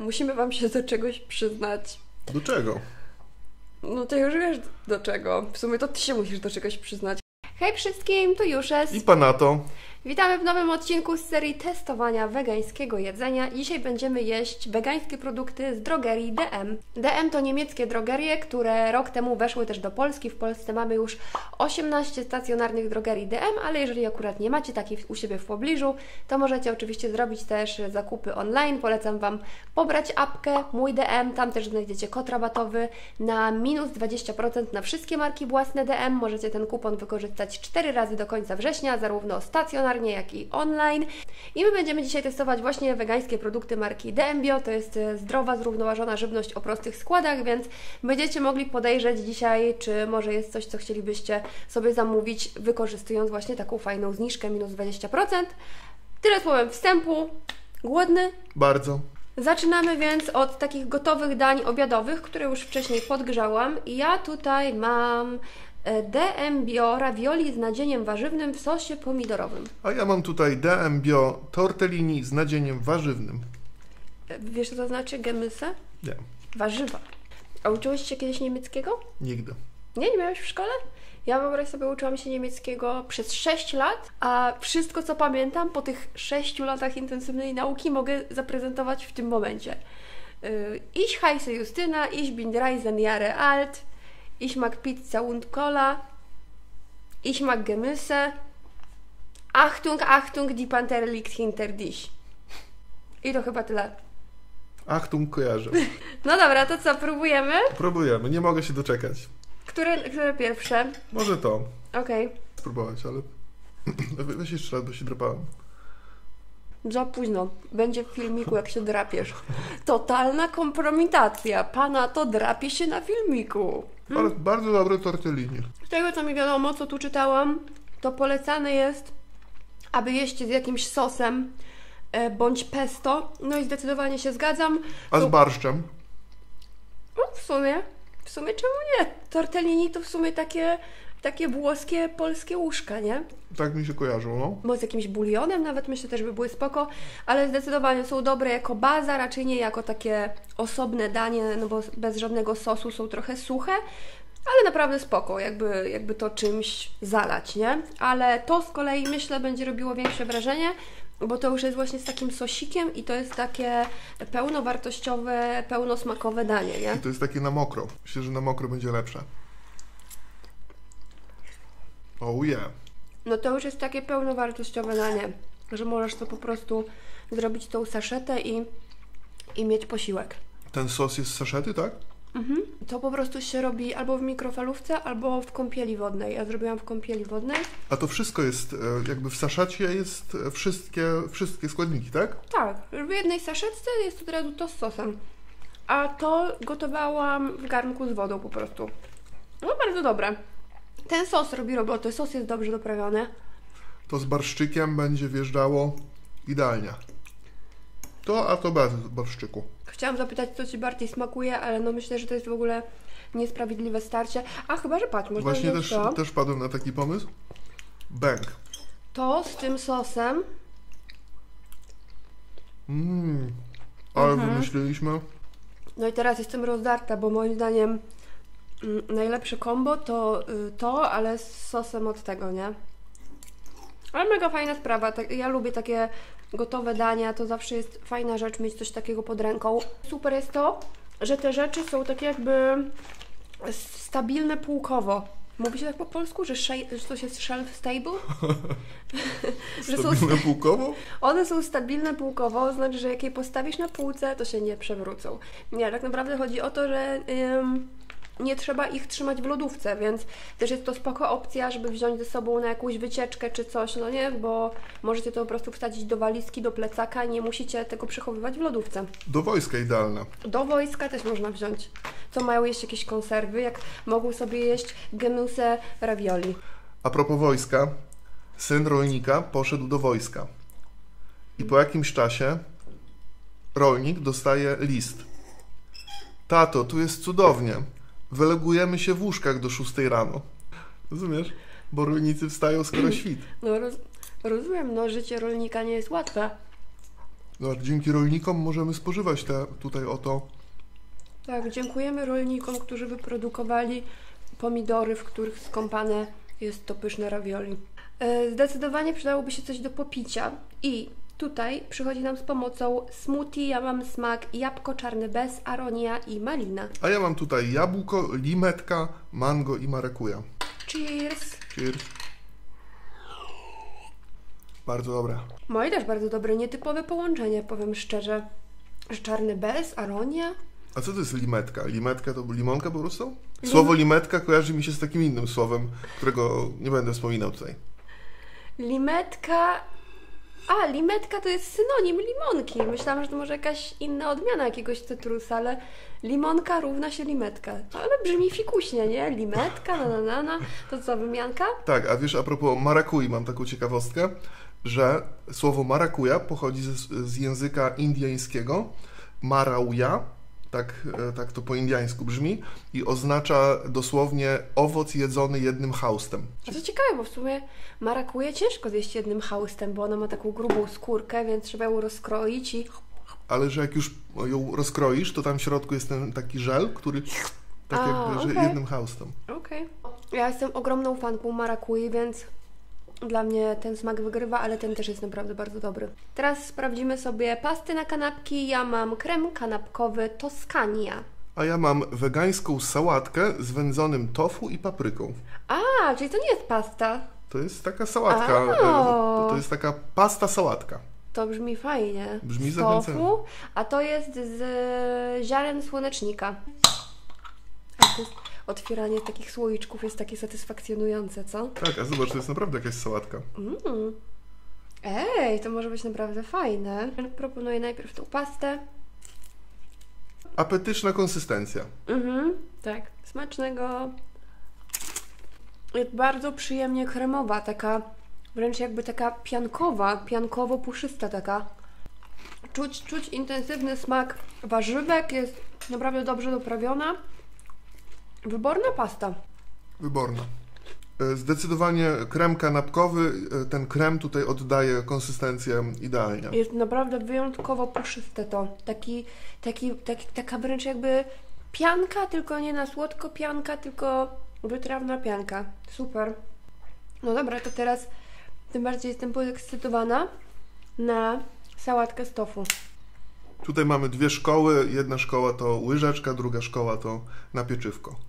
Musimy wam się do czegoś przyznać. Do czego? No to już wiesz do czego. W sumie to ty się musisz do czegoś przyznać. Hej wszystkim, tu Juszes. I Panato. Witamy w nowym odcinku z serii testowania wegańskiego jedzenia. Dzisiaj będziemy jeść wegańskie produkty z drogerii DM. DM to niemieckie drogerie, które rok temu weszły też do Polski. W Polsce mamy już 18 stacjonarnych drogerii DM, ale jeżeli akurat nie macie takich u siebie w pobliżu, to możecie oczywiście zrobić też zakupy online. Polecam Wam pobrać apkę Mój DM, tam też znajdziecie kod rabatowy na minus 20% na wszystkie marki własne DM. Możecie ten kupon wykorzystać 4 razy do końca września, zarówno stacjonarnie, jak i online. I my będziemy dzisiaj testować właśnie wegańskie produkty marki Dembio. To jest e, zdrowa, zrównoważona żywność o prostych składach, więc będziecie mogli podejrzeć dzisiaj, czy może jest coś, co chcielibyście sobie zamówić, wykorzystując właśnie taką fajną zniżkę minus 20%. Tyle słowem wstępu. Głodny? Bardzo. Zaczynamy więc od takich gotowych dań obiadowych, które już wcześniej podgrzałam. I ja tutaj mam DM Bio ravioli z nadzieniem warzywnym w sosie pomidorowym. A ja mam tutaj DM Bio tortellini z nadzieniem warzywnym. Wiesz, co to znaczy gemyse? Nie, Warzywa. A uczyłeś się kiedyś niemieckiego? nigdy. Nie, nie miałeś w szkole? Ja wyobraź sobie, uczyłam się niemieckiego przez 6 lat, a wszystko, co pamiętam po tych 6 latach intensywnej nauki mogę zaprezentować w tym momencie. Yy, Ich heiße Justyna, ich bin 13 Jahre alt, ich mag Pizza und Cola, ich mag Gemüse, Achtung, Achtung, die Panther liegt hinter dich. I to chyba tyle. Achtung, kojarzę. No dobra, to co, próbujemy? Próbujemy, nie mogę się doczekać. Które, które pierwsze? Może to Okej. spróbować, ale... We- Weź jeszcze raz, bo się drapałem. Za późno. Będzie w filmiku, jak się drapiesz. Totalna kompromitacja. Pana to drapie się na filmiku. Ale bardzo dobre tortellini. Z tego, co mi wiadomo, co tu czytałam, to polecane jest, aby jeść z jakimś sosem e, bądź pesto. No i zdecydowanie się zgadzam. A z To- barszczem? No, w sumie, w sumie czemu nie? Tortellini to w sumie takie, takie włoskie, polskie łóżka, nie? Tak mi się kojarzą, no. Bo z jakimś bulionem nawet myślę też by były spoko, ale zdecydowanie są dobre jako baza, raczej nie jako takie osobne danie, no bo bez żadnego sosu są trochę suche, ale naprawdę spoko, jakby, jakby to czymś zalać, nie? Ale to z kolei myślę będzie robiło większe wrażenie, bo to już jest właśnie z takim sosikiem i to jest takie pełnowartościowe, pełnosmakowe danie, nie? I to jest takie na mokro. Myślę, że na mokro będzie lepsze. Oh yeah. No to już jest takie pełnowartościowe danie, że możesz to po prostu zrobić tą saszetę i, i mieć posiłek. Ten sos jest z saszety, tak? Mhm. To po prostu się robi albo w mikrofalówce, albo w kąpieli wodnej. Ja zrobiłam w kąpieli wodnej. A to wszystko jest, e, jakby w saszacie jest e, wszystkie, wszystkie składniki, tak? Tak, w jednej saszetce jest od razu to z sosem. A to gotowałam w garnku z wodą po prostu. No bardzo dobre. Ten sos robi robotę, sos jest dobrze doprawiony. To z barszczykiem będzie wjeżdżało idealnie. To, a to bez barszczyku. Chciałam zapytać, co Ci bardziej smakuje, ale no myślę, że to jest w ogóle niesprawiedliwe starcie. A chyba, że patrz, można Właśnie też, to. też padłem na taki pomysł. Bęk. To z tym sosem. Mmm. Ale Mhm. wymyśliliśmy. No i teraz jestem rozdarta, bo moim zdaniem najlepsze kombo to y, to, ale z sosem od tego, nie? Ale mega fajna sprawa. Tak, ja lubię takie gotowe dania, to zawsze jest fajna rzecz mieć coś takiego pod ręką. Super jest to, że te rzeczy są takie jakby stabilne półkowo. Mówi się tak po polsku, że, że coś jest shelf stable? że są Stabilne półkowo? one są stabilne półkowo, znaczy, że jak je postawisz na półce, to się nie przewrócą. Nie, tak naprawdę chodzi o to, że ym, nie trzeba ich trzymać w lodówce, więc też jest to spoko opcja, żeby wziąć ze sobą na jakąś wycieczkę czy coś, no nie, bo możecie to po prostu wsadzić do walizki, do plecaka i nie musicie tego przechowywać w lodówce. Do wojska idealne. Do wojska też można wziąć. Co mają jeść jakieś konserwy, jak mogą sobie jeść gemuse ravioli. A propos wojska, syn rolnika poszedł do wojska. I po jakimś czasie rolnik dostaje list. Tato, tu jest cudownie. Wylegujemy się w łóżkach do 6 rano. Rozumiesz? Bo rolnicy wstają skoro świt. No roz, rozumiem, no życie rolnika nie jest łatwe. No, dzięki rolnikom możemy spożywać te tutaj oto. Tak, dziękujemy rolnikom, którzy wyprodukowali pomidory, w których skąpane jest to pyszne ravioli. E, Zdecydowanie przydałoby się coś do popicia i tutaj przychodzi nam z pomocą smoothie. Ja mam smak jabłko czarny bez, aronia i malina. A ja mam tutaj jabłko, limetka, mango i marekuja. Cheers! Cheers. Bardzo dobre. Moje też bardzo dobre, nietypowe połączenie, powiem szczerze. Że czarny bez, aronia. A co to jest limetka? Limetka to limonka po prostu? Słowo limetka kojarzy mi się z takim innym słowem, którego nie będę wspominał tutaj. Limetka. A, limetka to jest synonim limonki. Myślałam, że to może jakaś inna odmiana jakiegoś cytrusa, ale limonka równa się limetka. Ale brzmi fikuśnie, nie? Limetka, na na na na. To co, wymianka? Tak, a wiesz, a propos marakui, mam taką ciekawostkę, że słowo marakuja pochodzi z, z języka indyjskiego, marauja, tak, e, tak to po indiańsku brzmi, i oznacza dosłownie owoc jedzony jednym haustem. A to ciekawe, bo w sumie marakuje ciężko zjeść jednym haustem, bo ona ma taką grubą skórkę, więc trzeba ją rozkroić i Ale że jak już ją rozkroisz, to tam w środku jest ten taki żel, który tak A, jakby, okej. jednym haustem. Okej. Ja jestem ogromną fanką marakui, więc dla mnie ten smak wygrywa, ale ten też jest naprawdę bardzo dobry. Teraz sprawdzimy sobie pasty na kanapki. Ja mam krem kanapkowy Toskania. A ja mam wegańską sałatkę z wędzonym tofu i papryką. A, czyli to nie jest pasta. To jest taka sałatka, e, to jest taka pasta sałatka. To brzmi fajnie. Brzmi z tofu, a to jest z ziaren słonecznika. To jest, otwieranie takich słoiczków jest takie satysfakcjonujące, co? Tak, a zobacz, to jest naprawdę jakaś sałatka. Mm. Ej, to może być naprawdę fajne. Proponuję najpierw tą pastę. Apetyczna konsystencja. Mhm, tak. Smacznego. Jest bardzo przyjemnie kremowa, taka wręcz jakby taka piankowa, piankowo-puszysta taka. Czuć, czuć intensywny smak warzywek, jest naprawdę dobrze doprawiona. Wyborna pasta. Wyborna. E, Zdecydowanie krem kanapkowy, e, ten krem tutaj oddaje konsystencję idealnie. Jest naprawdę wyjątkowo puszyste to. Taki, taki, taki, taka wręcz jakby pianka, tylko nie na słodko pianka, tylko wytrawna pianka. Super. No dobra, to teraz tym bardziej jestem podekscytowana na sałatkę z tofu. Tutaj mamy dwie szkoły. Jedna szkoła to łyżeczka, druga szkoła to napieczywko.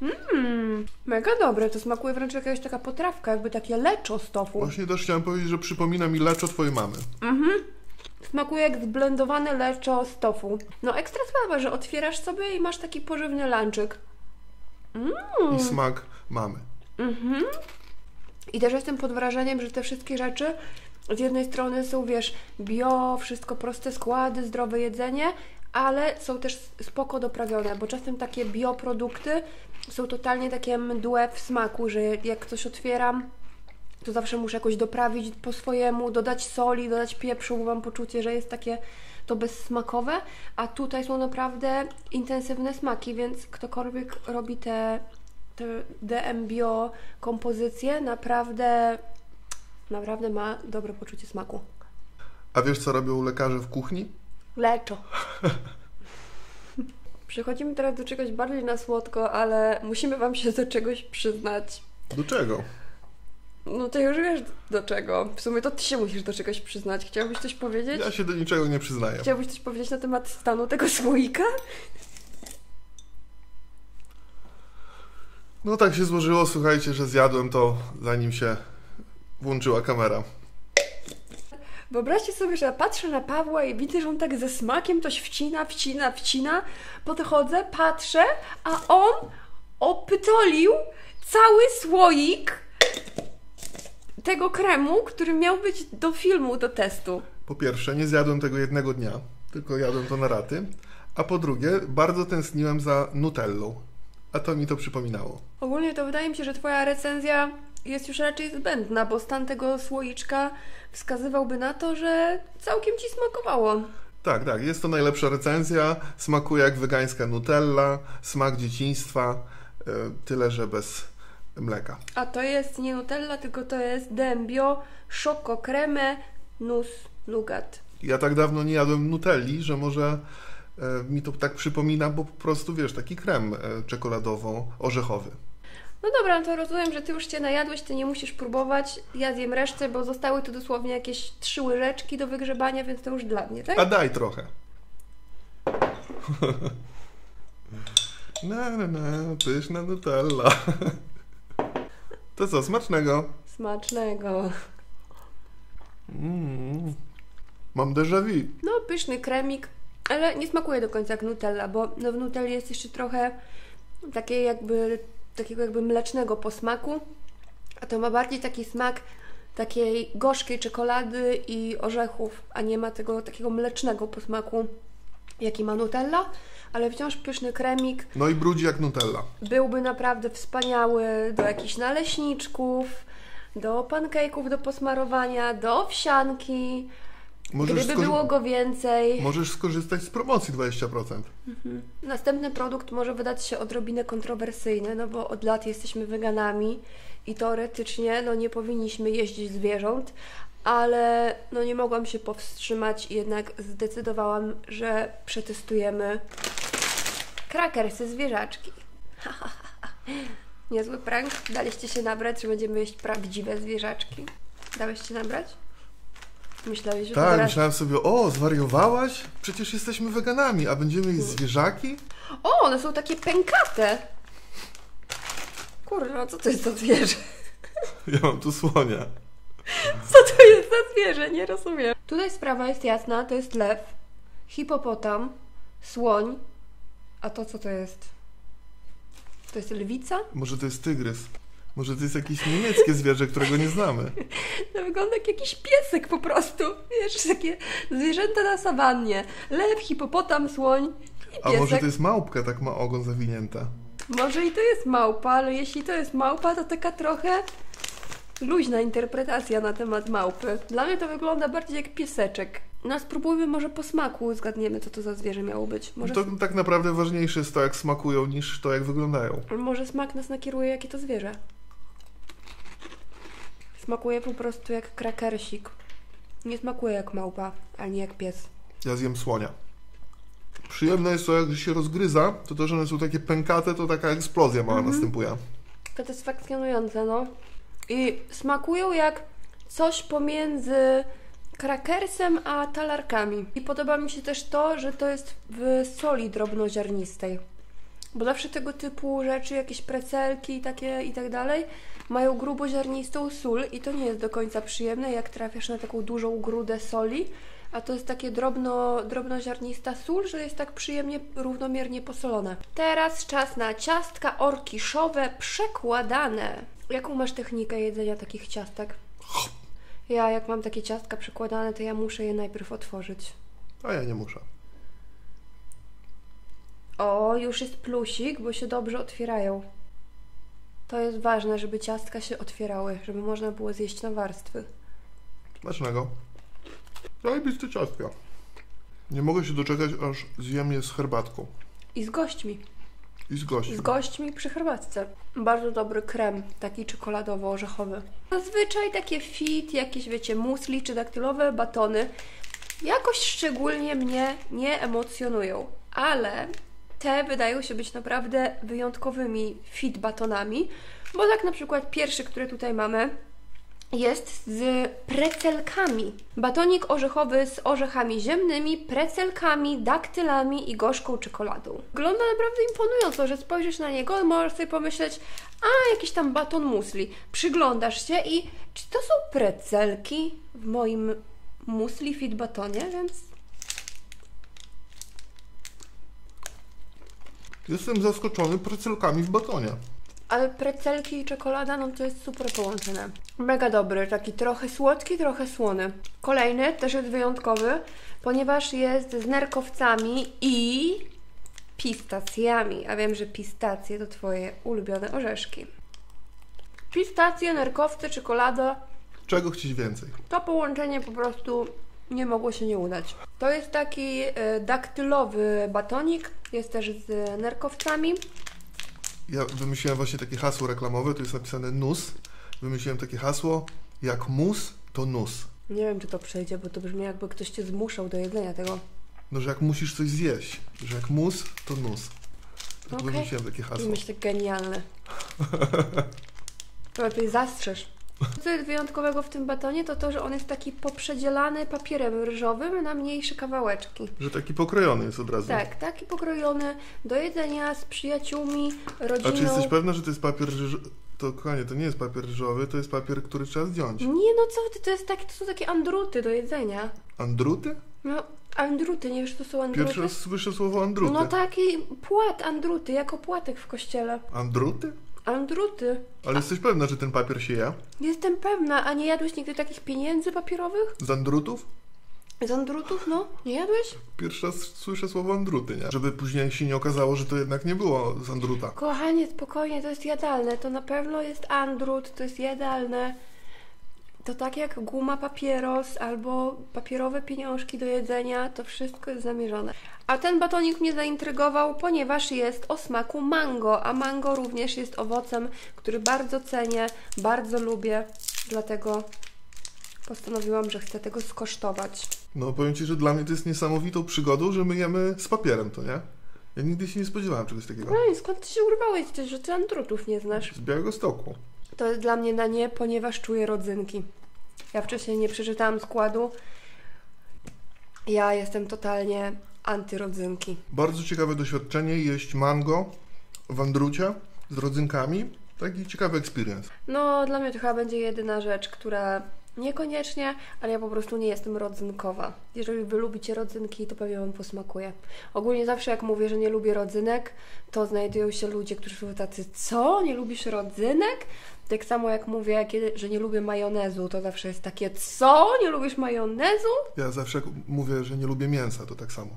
Mmm, mega dobre. To smakuje wręcz jak jakaś taka potrawka, jakby takie leczo z tofu. Właśnie też chciałem powiedzieć, że przypomina mi leczo twojej mamy. Smakuje jak zblendowane leczo z tofu. No ekstra sprawa, że otwierasz sobie i masz taki pożywny lanczyk. I smak mamy. I też jestem pod wrażeniem, że te wszystkie rzeczy z jednej strony są, wiesz, bio, wszystko proste składy, zdrowe jedzenie, ale są też spoko doprawione, bo czasem takie bioprodukty są totalnie takie mdłe w smaku, że jak coś otwieram, to zawsze muszę jakoś doprawić po swojemu, dodać soli, dodać pieprzu, bo mam poczucie, że jest takie to bezsmakowe, a tutaj są naprawdę intensywne smaki, więc ktokolwiek robi te, te DM Bio kompozycje, naprawdę, naprawdę ma dobre poczucie smaku. A wiesz, co robią lekarze w kuchni? Leczo. Przechodzimy teraz do czegoś bardziej na słodko, ale musimy Wam się do czegoś przyznać. Do czego? No to już wiesz do czego. W sumie to Ty się musisz do czegoś przyznać. Chciałbyś coś powiedzieć? Ja się do niczego nie przyznaję. Chciałbyś coś powiedzieć na temat stanu tego słoika? No tak się złożyło, słuchajcie, że zjadłem to zanim się włączyła kamera. Wyobraźcie sobie, że patrzę na Pawła i widzę, że on tak ze smakiem coś wcina, wcina, wcina. Podchodzę, patrzę, a on opytolił cały słoik tego kremu, który miał być do filmu, do testu. Po pierwsze, nie zjadłem tego jednego dnia, tylko jadłem to na raty. A po drugie, bardzo tęskniłem za Nutellą. A to mi to przypominało. Ogólnie to wydaje mi się, że Twoja recenzja jest już raczej zbędna, bo stan tego słoiczka wskazywałby na to, że całkiem Ci smakowało. Tak, tak, jest to najlepsza recenzja. Smakuje jak wegańska Nutella, smak dzieciństwa, e, tyle że bez mleka. A to jest nie Nutella, tylko to jest DM Bio, Szoko Kreme, Nus, Nougat. Ja tak dawno nie jadłem Nutelli, że może e, mi to tak przypomina, bo po prostu wiesz, taki krem e, czekoladowo-orzechowy. No dobra, no to rozumiem, że ty już cię najadłeś, ty nie musisz próbować. Ja zjem resztę, bo zostały tu dosłownie jakieś trzy łyżeczki do wygrzebania, więc to już dla mnie, tak? A daj trochę. Na, na, na, pyszna Nutella. To co, smacznego? Smacznego. Mm. Mam déjà vu. No, pyszny kremik, ale nie smakuje do końca jak Nutella, bo no, w Nutelli jest jeszcze trochę takiej jakby, takiego jakby mlecznego posmaku, a to ma bardziej taki smak takiej gorzkiej czekolady i orzechów, a nie ma tego takiego mlecznego posmaku, jaki ma Nutella, ale wciąż pyszny kremik. No i brudzi jak Nutella. Byłby naprawdę wspaniały do jakichś naleśniczków, do pancake'ów do posmarowania, do owsianki, Możesz, gdyby skorzy- było go więcej. możesz skorzystać z promocji 20%. Następny produkt może wydać się odrobinę kontrowersyjny, no bo od lat jesteśmy weganami i teoretycznie no, nie powinniśmy jeździć zwierząt, ale no, nie mogłam się powstrzymać i jednak zdecydowałam, że przetestujemy krakersy zwierzaczki. Niezły prank. Daliście się nabrać, że będziemy jeść prawdziwe zwierzaczki. Dałeś się nabrać? Myślałeś, że Tak, teraz... myślałem sobie, o, zwariowałaś? Przecież jesteśmy weganami, a będziemy jeść zwierzaki? O, one są takie pękate! Kurwa, co to jest za zwierzę? Ja mam tu słonia. Co to jest za zwierzę? Nie rozumiem. Tutaj sprawa jest jasna, to jest lew, hipopotam, słoń, a to co to jest? To jest lwica? Może to jest tygrys. Może to jest jakieś niemieckie zwierzę, którego nie znamy. To wygląda jak jakiś piesek po prostu. Wiesz, takie zwierzęta na sawannie. Lew, hipopotam, słoń i A może to jest małpka, tak ma ogon zawinięta. Może i to jest małpa, ale jeśli to jest małpa, to taka trochę luźna interpretacja na temat małpy. Dla mnie to wygląda bardziej jak pieseczek. No spróbujmy może po smaku, zgadniemy co to za zwierzę miało być. Może, To tak naprawdę ważniejsze jest to, jak smakują, niż to, jak wyglądają. może smak nas nakieruje, jakie to zwierzę. Smakuje po prostu jak krakersik. Nie smakuje jak małpa, ani jak pies. Ja zjem słonia. Przyjemne jest to, jak się rozgryza, to to, że one są takie pękate, to taka eksplozja mała Mhm. następuje. Satysfakcjonujące, no. I smakują jak coś pomiędzy krakersem a talarkami. I podoba mi się też to, że to jest w soli drobnoziarnistej. Bo zawsze tego typu rzeczy, jakieś precelki takie i tak dalej, mają gruboziarnistą sól i to nie jest do końca przyjemne, jak trafiasz na taką dużą grudę soli, a to jest takie drobno, drobnoziarnista sól, że jest tak przyjemnie, równomiernie posolone. Teraz czas na ciastka orkiszowe przekładane. Jaką masz technikę jedzenia takich ciastek? Ja, jak mam takie ciastka przekładane, to ja muszę je najpierw otworzyć. A ja nie muszę. O, już jest plusik, bo się dobrze otwierają. To jest ważne, żeby ciastka się otwierały, żeby można było zjeść na warstwy. Smacznego. Zajebiste ciastka. Nie mogę się doczekać, aż zjem je z herbatką. I z gośćmi. I z gościem. Z gośćmi przy herbatce. Bardzo dobry krem, taki czekoladowo-orzechowy. Zazwyczaj takie fit, jakieś wiecie, musli czy daktylowe batony jakoś szczególnie mnie nie emocjonują, ale te wydają się być naprawdę wyjątkowymi fit batonami, bo tak na przykład pierwszy, który tutaj mamy, jest z precelkami. Batonik orzechowy z orzechami ziemnymi, precelkami, daktylami i gorzką czekoladą. Wygląda naprawdę imponująco, że spojrzysz na niego i możesz sobie pomyśleć, a jakiś tam baton musli. Przyglądasz się i czy to są precelki w moim musli fit batonie, więc Jestem zaskoczony precelkami w batonie. Ale precelki i czekolada, no to jest super połączone. Mega dobry, taki trochę słodki, trochę słony. Kolejny też jest wyjątkowy, ponieważ jest z nerkowcami i pistacjami. A wiem, że pistacje to Twoje ulubione orzeszki. Pistacje, nerkowce, czekolada. Czego chcieć więcej? To połączenie po prostu nie mogło się nie udać. To jest taki e, daktylowy batonik, jest też z nerkowcami. Ja wymyśliłem właśnie takie hasło reklamowe, tu jest napisane NUS. Wymyśliłem takie hasło, jak mus, to NUS. Nie wiem, czy to przejdzie, bo to brzmi jakby ktoś cię zmuszał do jedzenia tego. No, że jak musisz coś zjeść, że jak mus, to NUS. Tak Okej. Wymyśliłem takie hasło. myślę, genialne. To lepiej zastrzeż. Co jest wyjątkowego w tym batonie, to to, że on jest taki poprzedzielany papierem ryżowym na mniejsze kawałeczki. Że taki pokrojony jest od razu. Tak, taki pokrojony do jedzenia z przyjaciółmi, rodziną. A czy jesteś pewna, że to jest papier ryżowy? To kochanie, to nie jest papier ryżowy, to jest papier, który trzeba zdjąć. Nie no co ty, to, jest taki, to są takie andruty do jedzenia. Andruty? No, andruty, nie wiesz, co są andruty? Pierwszy raz słyszę słowo andruty. No taki płat andruty, jako płatek w kościele. Andruty? Andruty. Ale jesteś pewna, że ten papier się je? Jestem pewna, a nie jadłeś nigdy takich pieniędzy papierowych? Z andrutów? Z andrutów, no? Nie jadłeś? Pierwszy raz słyszę słowo andruty, nie? Żeby później się nie okazało, że to jednak nie było z andruta. Kochanie, spokojnie, to jest jadalne. To na pewno jest andrut, to jest jadalne. To tak jak guma papieros albo papierowe pieniążki do jedzenia, to wszystko jest zamierzone. A ten batonik mnie zaintrygował, ponieważ jest o smaku mango, a mango również jest owocem, który bardzo cenię, bardzo lubię, dlatego postanowiłam, że chcę tego skosztować. No powiem Ci, że dla mnie to jest niesamowitą przygodą, że my jemy z papierem, to nie? Ja nigdy się nie spodziewałem czegoś takiego. No i skąd ty się urwałeś, że ty andrutów nie znasz? Z Białego Stoku. To jest dla mnie na nie, ponieważ czuję rodzynki. Ja wcześniej nie przeczytałam składu. Ja jestem totalnie antyrodzynki. Bardzo ciekawe doświadczenie jeść mango w andrucie z rodzynkami. Taki ciekawy experience. No, dla mnie to chyba będzie jedyna rzecz, która niekoniecznie, ale ja po prostu nie jestem rodzynkowa. Jeżeli wy lubicie rodzynki, to pewnie wam posmakuje. Ogólnie zawsze jak mówię, że nie lubię rodzynek, to znajdują się ludzie, którzy są tacy, co? Nie lubisz rodzynek? Tak samo jak mówię, kiedy, że nie lubię majonezu, to zawsze jest takie, co? Nie lubisz majonezu? Ja zawsze mówię, że nie lubię mięsa, to tak samo.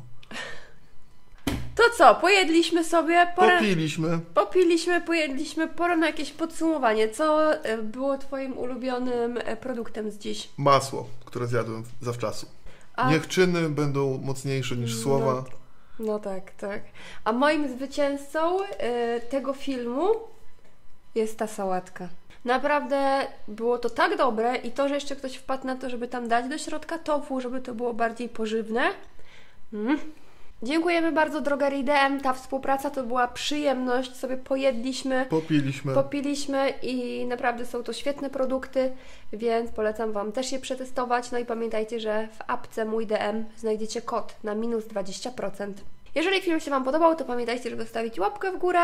To co, pojedliśmy sobie, pora... Popiliśmy. popiliśmy, pojedliśmy, pora na jakieś podsumowanie. Co e, było Twoim ulubionym e, produktem z dziś? Masło, które zjadłem zawczasu. A- Niech czyny będą mocniejsze niż No. słowa. No tak, tak. A moim zwycięzcą e, tego filmu jest ta sałatka. Naprawdę było to tak dobre i to, że jeszcze ktoś wpadł na to, żeby tam dać do środka tofu, żeby to było bardziej pożywne. Mm. Dziękujemy bardzo drogerii DM. Ta współpraca to była przyjemność. Sobie pojedliśmy. Popiliśmy. Popiliśmy i naprawdę są to świetne produkty, więc polecam Wam też je przetestować. No i pamiętajcie, że w apce Mój DM znajdziecie kod na minus 20%. Jeżeli film się Wam podobał, to pamiętajcie, żeby zostawić łapkę w górę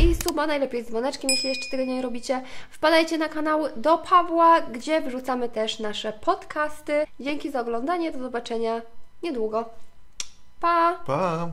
i suba, najlepiej z dzwoneczkiem, jeśli jeszcze tego nie robicie. Wpadajcie na kanał do Pawła, gdzie wrzucamy też nasze podcasty. Dzięki za oglądanie, do zobaczenia niedługo. Pa! Pa!